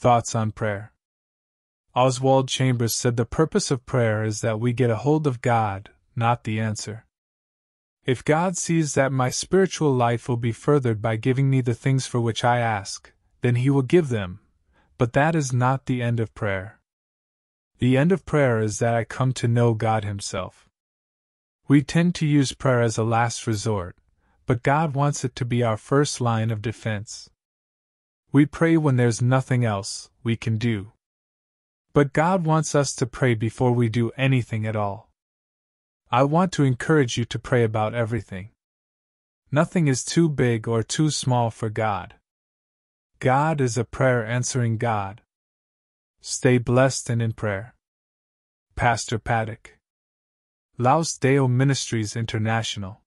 Thoughts on Prayer Oswald Chambers said the purpose of prayer is that we get a hold of God, not the answer. If God sees that my spiritual life will be furthered by giving me the things for which I ask, then He will give them, but that is not the end of prayer. The end of prayer is that I come to know God Himself. We tend to use prayer as a last resort, but God wants it to be our first line of defense. We pray when there's nothing else we can do. But God wants us to pray before we do anything at all. I want to encourage you to pray about everything. Nothing is too big or too small for God. God is a prayer answering God. Stay blessed and in prayer. Pastor Paddick. Laus Deo Ministries International.